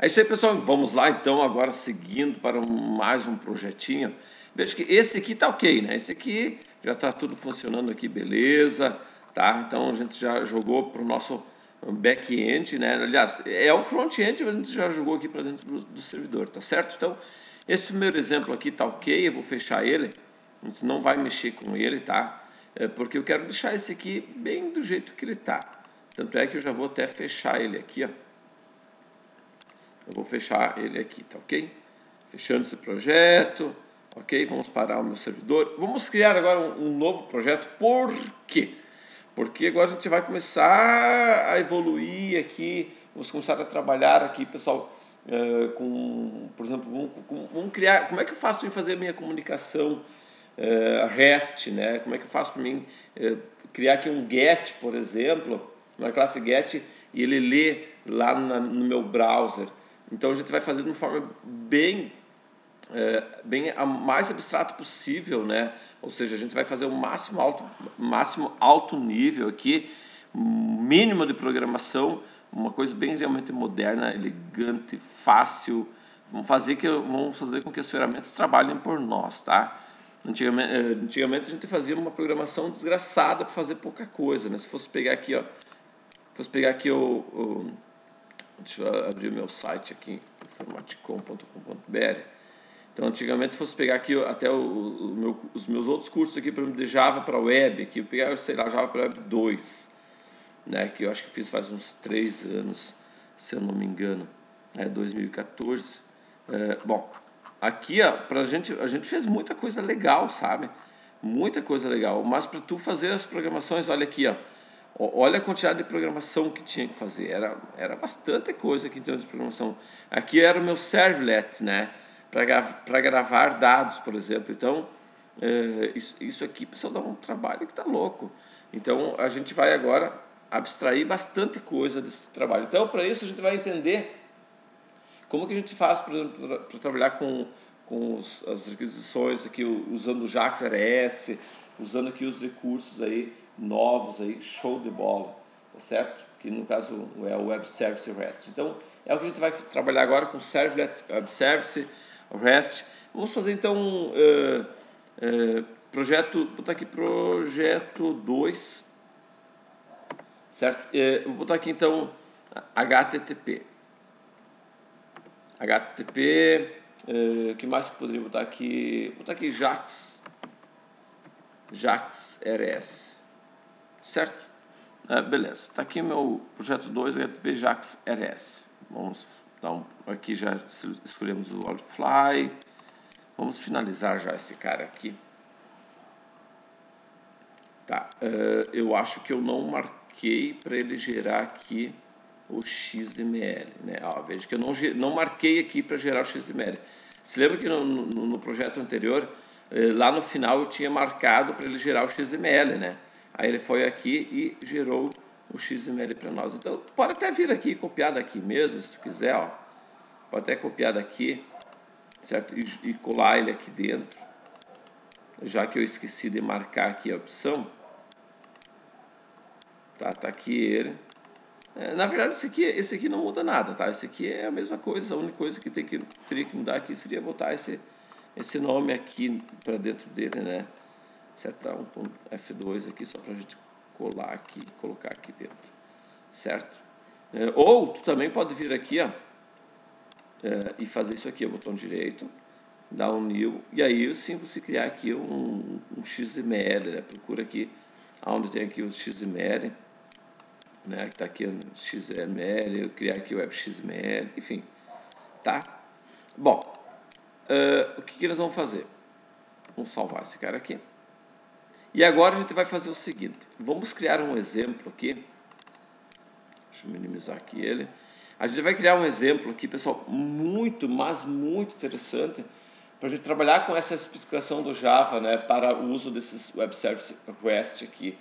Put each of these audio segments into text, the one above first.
É isso aí, pessoal. Vamos lá, então, agora seguindo para mais um projetinho. Veja que esse aqui tá ok, né? Esse aqui já está tudo funcionando aqui, beleza, tá? Então, a gente já jogou para o nosso back-end, né? Aliás, é o front-end, mas a gente já jogou aqui para dentro do, do, servidor, tá certo? Então, esse primeiro exemplo aqui tá ok, eu vou fechar ele. A gente não vai mexer com ele, tá? É porque eu quero deixar esse aqui bem do jeito que ele tá. Tanto é que eu já vou até fechar ele aqui, ó. Eu vou fechar ele aqui, tá ok? Fechando esse projeto, ok? Vamos parar o meu servidor. Vamos criar agora um, um novo projeto. Por quê? Porque agora a gente vai começar a evoluir aqui, vamos começar a trabalhar aqui, pessoal, uh, com, por exemplo, vamos, vamos, criar, como é que eu faço para fazer a minha comunicação uh, REST, né? Como é que eu faço para mim uh, criar aqui um GET, por exemplo, uma classe GET, e ele lê lá na, no meu browser. Então a gente vai fazer de uma forma bem, é, bem a mais abstrato possível, né? Ou seja, a gente vai fazer o máximo alto, máximo alto nível aqui, mínimo de programação, uma coisa bem realmente moderna, elegante, fácil. Vamos fazer que vamos fazer com que as ferramentas trabalhem por nós, tá? Antigamente, é, antigamente a gente fazia uma programação desgraçada para fazer pouca coisa, né? Se fosse pegar aqui, ó, fosse pegar aqui o, o Deixa eu abrir o meu site aqui, informaticom.com.br. Então, antigamente, se fosse pegar aqui até o, o meu, os meus outros cursos aqui, por exemplo, de Java para Web, aqui eu pegar, sei lá, Java para Web 2, né, que eu acho que fiz faz uns 3 anos, se eu não me engano, é 2014. É, bom, aqui, ó, pra gente, a gente fez muita coisa legal, sabe? Muita coisa legal, mas para tu fazer as programações, olha aqui, ó, Olha a quantidade de programação que tinha que fazer. Era, era bastante coisa aqui em termos de programação. Aqui era o meu servlet, né? Para gravar dados, por exemplo. Então, é, isso, isso aqui, pessoal, dá um trabalho que está louco. Então, a gente vai agora abstrair bastante coisa desse trabalho. Então, para isso, a gente vai entender como que a gente faz, por exemplo, para trabalhar com, com os, as requisições aqui, usando o JAX RS, usando aqui os recursos aí novos aí, show de bola, tá certo? Que no caso é o Web Service REST. Então, é o que a gente vai trabalhar agora com Servlet Web Service REST. Vamos fazer então uh, uh, projeto, vou botar aqui projeto 2, certo? Uh, vou botar aqui então HTTP. HTTP, o que mais que poderia botar aqui? Vou botar aqui JAX, JAX RS. Certo? É, beleza. Está aqui meu projeto 2, HTTP JAX RS. Vamos dar um, aqui já escolhemos o Fly. Vamos finalizar já esse cara aqui. Tá, uh, eu acho que eu não marquei para ele gerar aqui o XML, né? Ó, veja que eu não, não marquei aqui para gerar o XML. Se lembra que no, no, no projeto anterior, uh, lá no final eu tinha marcado para ele gerar o XML, né? Aí ele foi aqui e gerou o XML para nós. Então pode até vir aqui copiar daqui mesmo, se tu quiser, ó. Pode até copiar daqui, certo? E, e colar ele aqui dentro. Já que eu esqueci de marcar aqui a opção. Tá, tá aqui ele. É, na verdade, esse aqui, esse aqui não muda nada, tá? Esse aqui é a mesma coisa. A única coisa que, tem que teria que mudar aqui seria botar esse, esse nome aqui para dentro dele, né? Setar um ponto F2 aqui só para a gente colar aqui colocar aqui dentro, certo? É, ou tu também pode vir aqui, ó, é, e fazer isso aqui, o botão direito, dar um new, e aí sim você criar aqui um, um XML, né? procura aqui onde tem aqui os XML, né? que está aqui no XML, eu criar aqui o WebXML, enfim, tá? Bom, uh, o que, que nós vamos fazer? Vamos salvar esse cara aqui. E agora a gente vai fazer o seguinte: vamos criar um exemplo aqui. Deixa eu minimizar aqui ele. A gente vai criar um exemplo aqui, pessoal, muito, mas muito interessante para a gente trabalhar com essa especificação do Java né, para o uso desses web services REST aqui.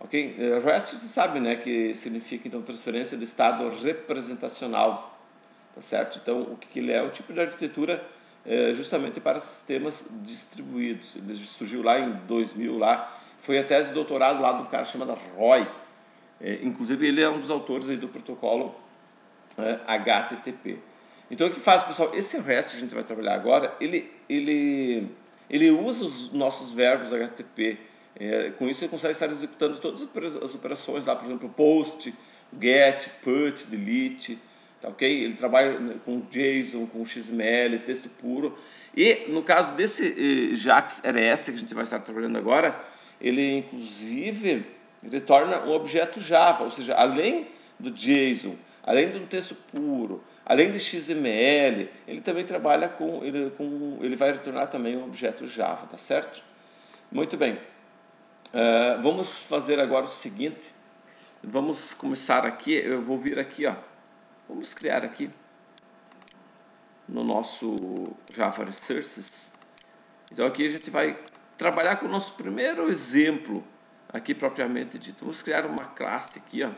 Ok? Eh, REST você sabe né, que significa então transferência de estado representacional. Tá certo? Então, o que ele é? Um tipo de arquitetura justamente para sistemas distribuídos. Ele surgiu lá em 2000, lá, foi a tese de doutorado lá do cara chamado Roy. É, inclusive, ele é um dos autores aí do protocolo é, HTTP. Então o que faz, pessoal? Esse REST que a gente vai trabalhar agora, ele, ele, ele usa os nossos verbos HTTP. É, com isso ele consegue estar executando todas as operações lá, por exemplo, post, get, put, delete, tá ok? Ele trabalha com JSON, com XML, texto puro. E no caso desse eh, JAX RS que a gente vai estar trabalhando agora, ele inclusive retorna um objeto Java, ou seja, além do JSON, além do texto puro, além do XML, ele também trabalha com ele, com, ele vai retornar também um objeto Java, tá certo? Muito bem. Uh, vamos fazer agora o seguinte. Vamos começar aqui. Eu vou vir aqui, ó. Vamos criar aqui no nosso Java Resources. Então aqui a gente vai trabalhar com o nosso primeiro exemplo aqui propriamente dito. Vamos criar uma classe aqui, ó.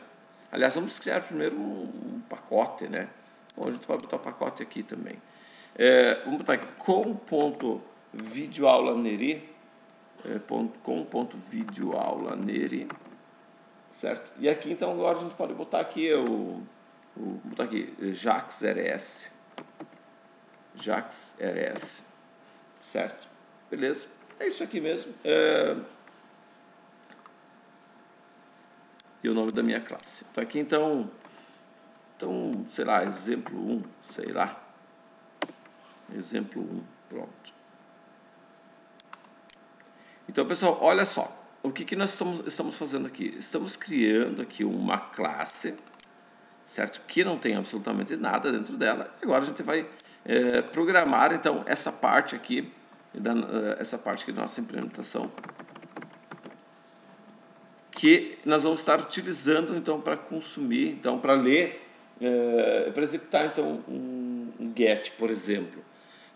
Aliás, vamos criar primeiro um, pacote, né? Bom, a gente pode botar o um pacote aqui também. É, vamos botar aqui com.videoaulaneri é, com.videoaulaneri certo? E aqui então agora a gente pode botar aqui o, o botar aqui Jax RS Jax RS certo? Beleza? É isso aqui mesmo. É... E o nome da minha classe. Então aqui então, então, sei lá, exemplo 1, sei lá. Exemplo 1, pronto. Então, pessoal, olha só. O que, que nós estamos, estamos fazendo aqui? Estamos criando aqui uma classe, certo? Que não tem absolutamente nada dentro dela. Agora a gente vai é, programar, então, essa parte aqui da, eh, essa parte aqui da nossa implementação, que nós vamos estar utilizando então para consumir, então para ler, é, para executar então um, um, get, por exemplo.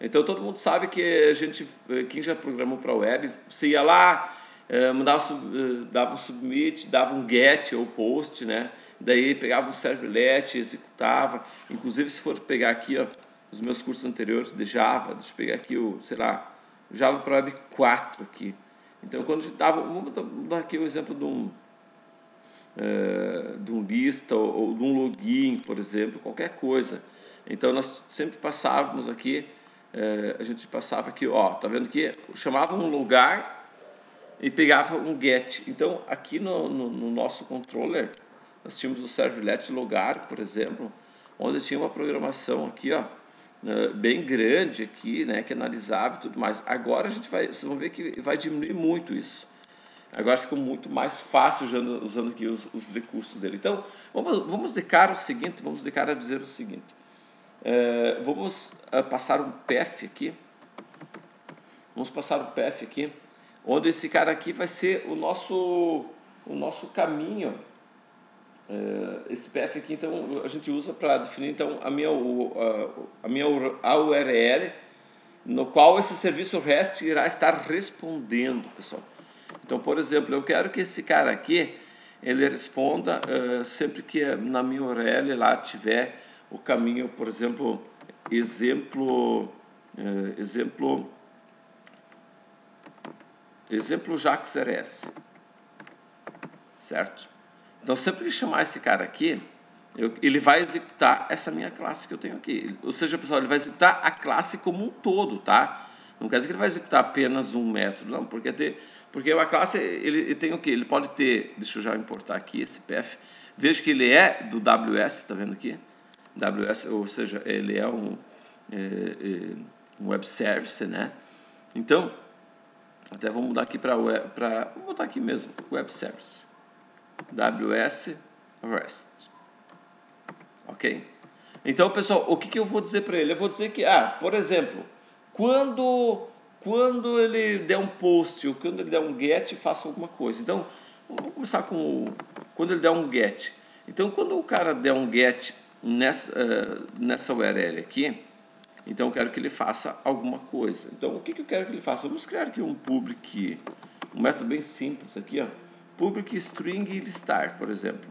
Então todo mundo sabe que a gente, quem já programou para web, você ia lá, mandava, dava um submit, dava um get ou post, né? Daí pegava um servlet, executava. Inclusive se for pegar aqui, ó, os meus cursos anteriores de Java, deixa eu pegar aqui o, sei lá, Java para Web 4 aqui. Então, quando gente dava, vamos dar aqui um exemplo de um, é, de um lista ou, ou, de um login, por exemplo, qualquer coisa. Então, nós sempre passávamos aqui, é, a gente passava aqui, ó, tá vendo que chamava um lugar e pegava um get. Então, aqui no, no, no nosso controller, nós tínhamos o servlet logar, por exemplo, onde tinha uma programação aqui, ó, né, bem grande aqui, né, que analisável e tudo mais. Agora a gente vai, vocês vão ver que vai diminuir muito isso. Agora ficou muito mais fácil usando, usando aqui os, os recursos dele. Então, vamos, vamos de cara o seguinte, vamos de cara dizer o seguinte. É, vamos uh, passar um PF aqui. Vamos passar um PF aqui, onde esse cara aqui vai ser o nosso, o nosso caminho esse PF aqui, então, a gente usa para definir então, a, minha, a, a minha URL, no qual esse serviço REST irá estar respondendo, pessoal. Então, por exemplo, eu quero que esse cara aqui, ele responda uh, sempre que na minha URL lá tiver o caminho, por exemplo, exemplo, uh, exemplo, exemplo JAX-RS, certo? Então, sempre que chamar esse cara aqui, eu, ele vai executar essa minha classe que eu tenho aqui. Ou seja, pessoal, ele vai executar a classe como um todo, tá? Não quer dizer que ele vai executar apenas um método, não, porque, ter, porque a classe ele, ele tem o quê? Ele pode ter, deixa eu já importar aqui esse PF, veja que ele é do WS, está vendo aqui? WS, ou seja, ele é um, é, é, um web service, né? Então, até vamos mudar aqui para, vamos botar aqui mesmo, web service. WS REST. Ok? Então, pessoal, o que, que eu vou dizer para ele? Eu vou dizer que, ah, por exemplo, quando, quando ele der um post ou quando ele der um get, faça alguma coisa. Então, vamos começar com o, quando ele der um get. Então, quando o cara der um get nessa, uh, nessa URL aqui, então eu quero que ele faça alguma coisa. Então, o que, que eu quero que ele faça? Vamos criar aqui um public, um método bem simples aqui, ó public string listar, por exemplo.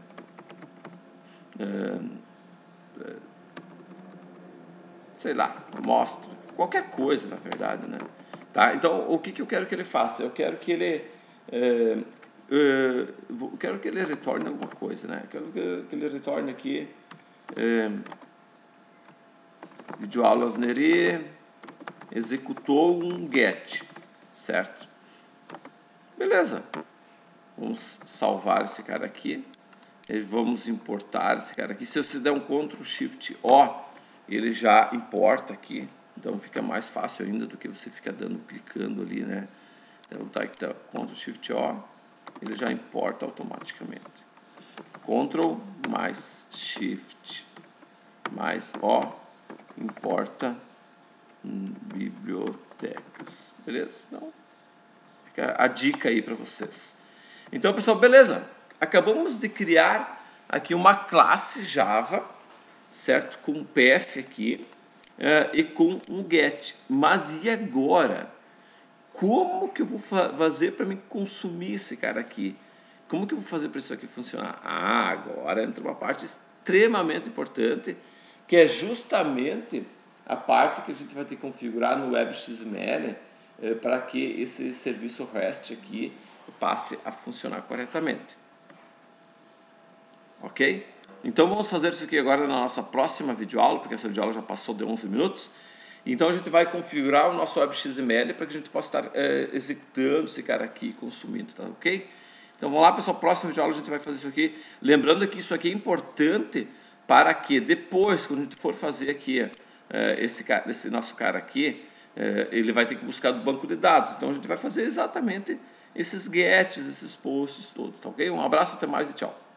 É, é, sei lá, mostra, qualquer coisa, na verdade, né? Tá? Então, o que, que eu quero que ele faça? Eu quero que ele... É, é eu quero que ele retorne alguma coisa, né? Eu quero que, ele retorne aqui... É, videoaulas Nere executou um get, certo? Beleza. Vamos salvar esse cara aqui. E vamos importar esse cara aqui. Se você der um Ctrl Shift O, ele já importa aqui. Então fica mais fácil ainda do que você ficar dando, clicando ali, né? Então tá aqui, tá, Ctrl Shift O, ele já importa automaticamente. Ctrl mais Shift mais O importa bibliotecas. Beleza? Então, fica a dica aí para vocês. Então, pessoal, beleza. Acabamos de criar aqui uma classe Java, certo? Com um PF aqui uh, e com um get. Mas e agora? Como que eu vou fazer para me consumir esse cara aqui? Como que eu vou fazer para isso aqui funcionar? Ah, agora entra uma parte extremamente importante, que é justamente a parte que a gente vai ter que configurar no WebXML eh, para que esse serviço REST aqui passe a funcionar corretamente. Ok? Então vamos fazer isso aqui agora na nossa próxima videoaula, porque essa videoaula já passou de 11 minutos. Então a gente vai configurar o nosso WebXML para que a gente possa estar é, executando esse cara aqui, consumindo, tá ok? Então vamos lá, pessoal, próxima videoaula a gente vai fazer isso aqui. Lembrando que isso aqui é importante para que depois, quando a gente for fazer aqui é, esse, esse nosso cara aqui, é, ele vai ter que buscar do banco de dados. Então a gente vai fazer exatamente esses gets, esses posts todos, tá ok? Um abraço, até mais e tchau.